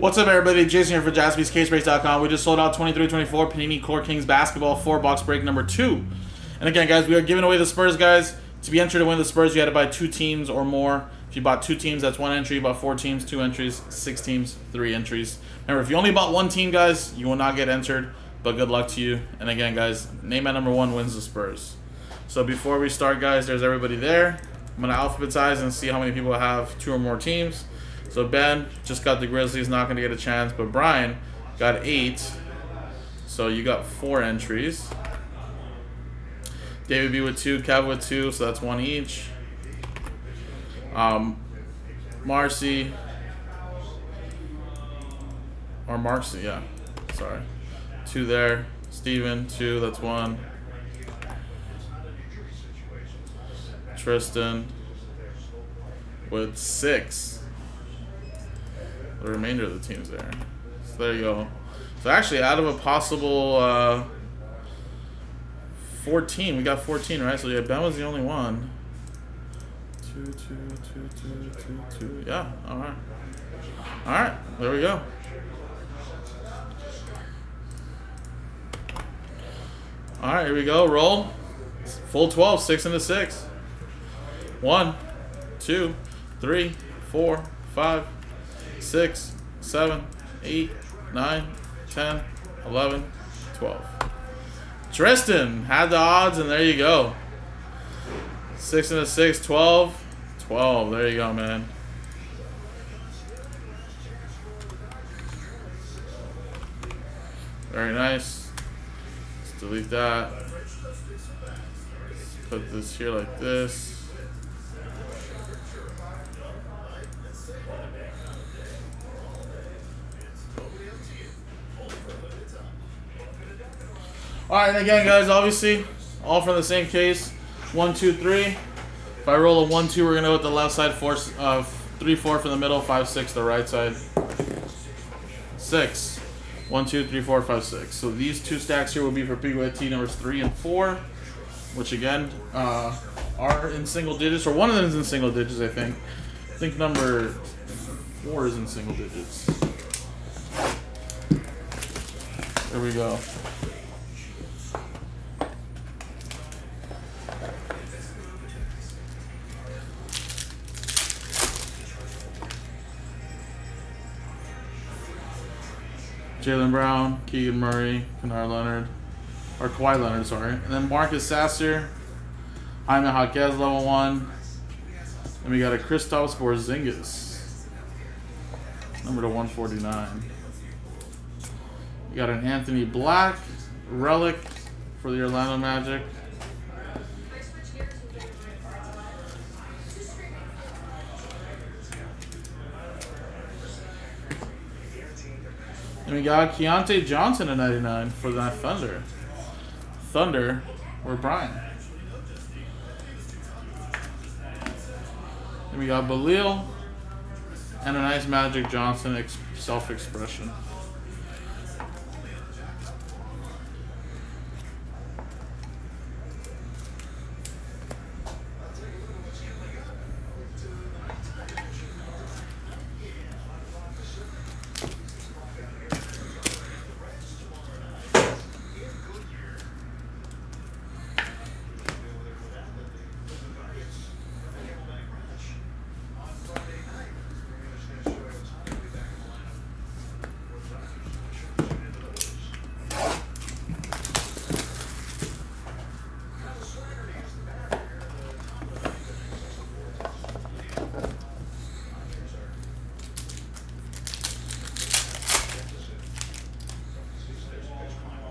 What's up, everybody? Jason here for jaspyscasebreaks.com. We just sold out 23-24 Panini Court Kings Basketball 4-box break number 2. And again, guys, we are giving away the Spurs, guys. To be entered to win the Spurs, you had to buy two teams or more. If you bought two teams, that's one entry. You bought four teams, two entries. Six teams, three entries. Remember, if you only bought one team, guys, you will not get entered. But good luck to you. And again, guys, name at number one wins the Spurs. So before we start, guys, there's everybody there. I'm going to alphabetize and see how many people have two or more teams. So Ben just got the Grizzlies, not going to get a chance. But Brian got eight. So you got four entries. David B with two, Kev with two, so that's one each. Um, Marcy. Or Marcy, yeah. Sorry. Two there. Steven, two, that's one. Tristan with six the remainder of the teams there. So there you go. So actually, out of a possible uh, 14, we got 14, right? So yeah, Ben was the only one. Two, two, two, two, two, two. Yeah, all right. All right, there we go. All right, here we go. Roll. Full 12, six into six. One, two, three, four, five, 6, 7, 8, 9, 10, 11, 12. Tristan had the odds, and there you go. 6 and a 6, 12. 12. There you go, man. Very nice. Let's delete that. Let's put this here like this. Alright, and again, guys, obviously, all from the same case. One, two, three. If I roll a one, two, we're going to go with the left side. Four, uh, three, four from the middle. Five, six, the right side. Six. One, two, three, four, five, six. So these two stacks here will be for Big T numbers three and four, which again uh, are in single digits, or one of them is in single digits, I think. I think number four is in single digits. There we go. Jaylen Brown, Keegan Murray, Kennard Leonard, or Kawhi Leonard, sorry. And then Marcus Sasser, Jaime Jaquez, level one. And we got a Kristaps Porzingis, number to 149. We got an Anthony Black, relic for the Orlando Magic. And we got Keyontae Johnson at 99 for that Thunder. Thunder, or Brian. And we got Balil and a nice Magic Johnson self-expression.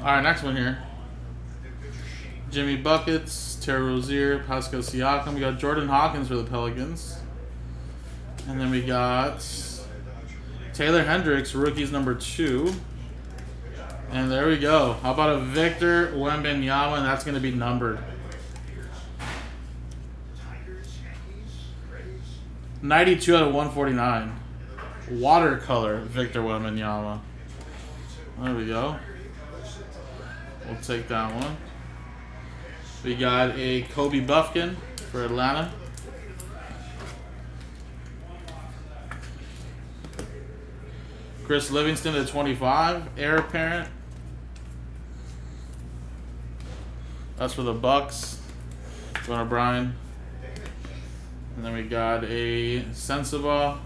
All right, next one here. Jimmy Buckets, Terry Rozier, Pascal Siakam. We got Jordan Hawkins for the Pelicans. And then we got Taylor Hendricks, rookies number two. And there we go. How about a Victor Wembanyama? And that's going to be numbered. 92 out of 149. Watercolor Victor Wembanyama. There we go. We'll take that one. We got a Kobe Buffkin for Atlanta. Chris Livingston to 25, heir apparent. That's for the Bucks. Going to Brian. And then we got a Sensabaugh.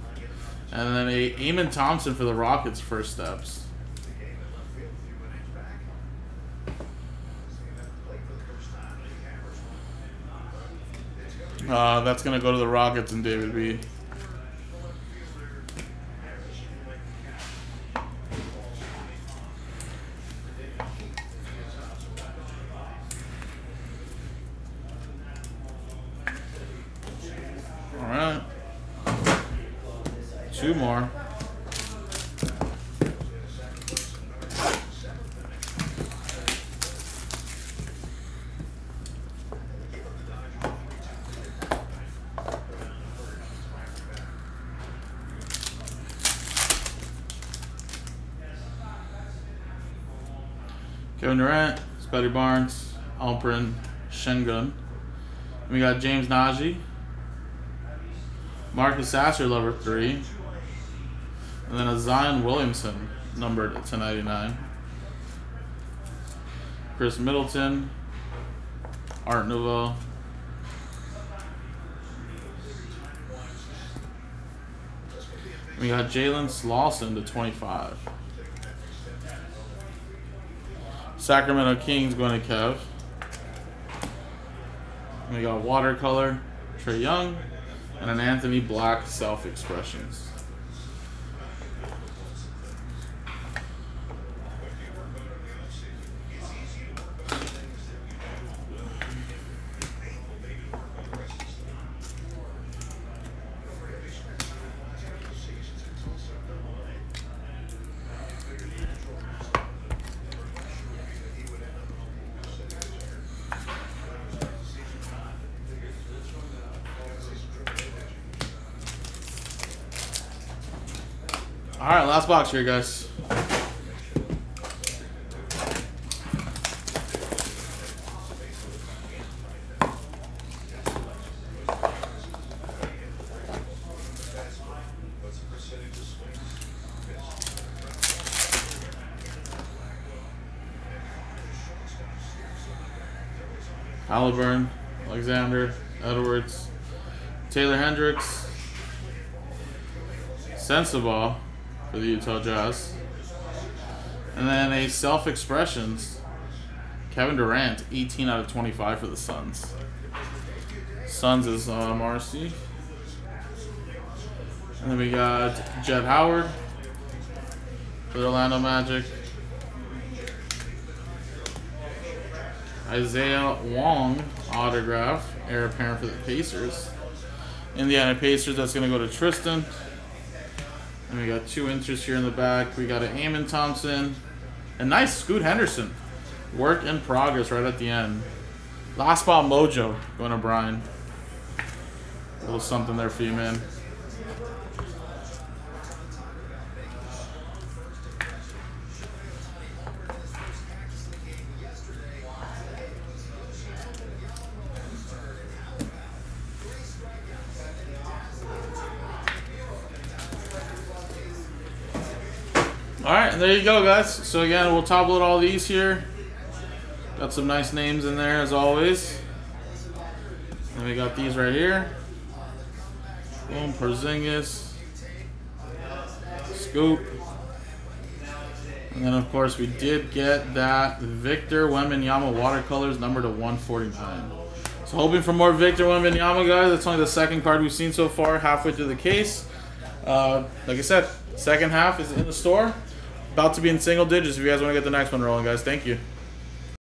And then a Amen Thompson for the Rockets first steps. Uh, that's going to go to the Rockets and David B. All right. Two more. Kevin Durant, Scottie Barnes, Alperen, Sengun. We got James Najee, Marcus Sasser, number three, and then a Zion Williamson, numbered to 99. Khris Middleton, Art Nouveau. We got Jalen Slawson to 25. Sacramento Kings going to Kev. We got watercolor, Trae Young, and an Anthony Black self All right, last box here, guys. Halliburton, Alexander, Edwards, Taylor Hendricks, Sensabaugh for the Utah Jazz. And then a self expressions, Kevin Durant, 18 out of 25 for the Suns. Suns is uh, Marcy. And then we got Jett Howard for the Orlando Magic. Isaiah Wong autograph, heir apparent for the Pacers. Indiana Pacers, that's going to go to Tristan. And we got two inches here in the back. We got an Amen Thompson. A nice Scoot Henderson. Work in progress right at the end. Last ball mojo going to Brian. A little something there for you, man. All right, there you go, guys. So again, we'll top load all these here. Got some nice names in there as always. And we got these right here. Boom, Porzingis, Scoot. And then of course we did get that Victor Wembanyama watercolors number to 149. So hoping for more Victor Wembanyama, guys. That's only the second card we've seen so far, halfway through the case. Uh, like I said, second half is in the store. About to be in single digits if you guys want to get the next one rolling, guys. Thank you.